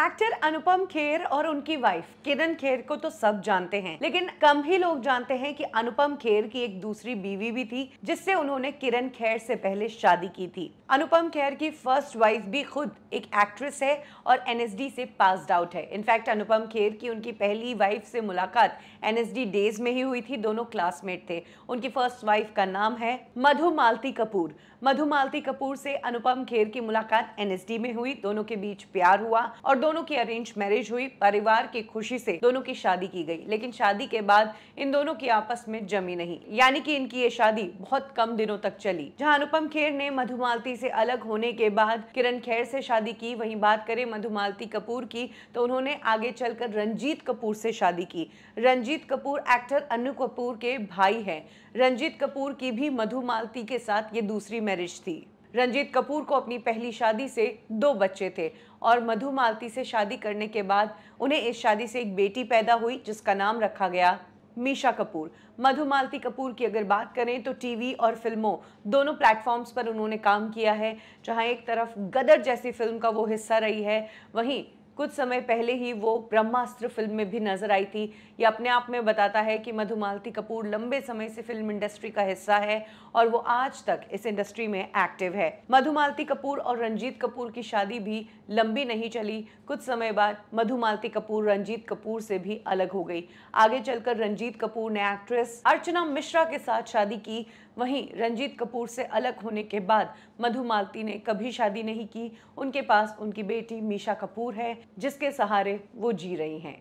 Actor Anupam Kher और उनकी wife किरण खेर को तो सब जानते हैं, लेकिन कम ही लोग जानते हैं कि अनुपम खेर की एक दूसरी बीवी भी थी, जिससे उन्होंने किरण खेर से पहले शादी की थी। अनुपम खेर की फ़र्स्ट वाइफ भी खुद एक एक्ट्रेस है और एनएसडी से पास आउट है। इनफैक्ट अनुपम खेर की उनकी पहली वाइफ से मुलाकात एनएसडी डेज़ में ही हुई थी, दोनों क्लासमेट थे। उनकी फ़र्स्ट वाइफ का नाम है मधु मालती कपूर। मधु मालती कपूर से अनुपम खेर की मुलाकात एनएसडी में हुई, दोनों के बीच प्यार हुआ और दोनों की अरेंज मैरिज हुई, परिवार की खुशी से दोनों की शादी की गई, लेकिन शादी के बाद इन दोनों की आपस में जमी नहीं। यानी कि इनकी ये शादी बहुत कम दिनों तक चली, जहाँ अनुपम खेर ने मधुमालती से अलग होने के बाद किरण खेर से शादी की। वहीं बात करें मधुमालती कपूर की तो उन्होंने आगे चलकर रंजीत कपूर से शादी की। रंजीत कपूर एक्टर अनु कपूर के भाई हैं। रंजीत कपूर की भी मधुमालती के साथ ये दूसरी मैरिज थी। रंजीत कपूर को अपनी पहली शादी से दो बच्चे थे और मधु मालती से शादी करने के बाद उन्हें इस शादी से एक बेटी पैदा हुई, जिसका नाम रखा गया मीशा कपूर। मधु मालती कपूर की अगर बात करें तो टीवी और फ़िल्मों दोनों प्लेटफॉर्म्स पर उन्होंने काम किया है, जहाँ एक तरफ़ गदर जैसी फ़िल्म का वो हिस्सा रही है, वहीं कुछ समय पहले ही वो ब्रह्मास्त्र फ़िल्म में भी नज़र आई थी। ये अपने आप में बताता है कि मधुमालती कपूर लंबे समय से फ़िल्म इंडस्ट्री का हिस्सा है और वो आज तक इस इंडस्ट्री में एक्टिव है। मधुमालती कपूर और रंजीत कपूर की शादी भी लंबी नहीं चली। कुछ समय बाद मधुमालती कपूर रंजीत कपूर से भी अलग हो गई। आगे चलकर रंजीत कपूर ने एक्ट्रेस अर्चना मिश्रा के साथ शादी की। वहीं रंजीत कपूर से अलग होने के बाद मधुमालती ने कभी शादी नहीं की। उनके पास उनकी बेटी मीशा कपूर है। जिसके सहारे वो जी रही हैं।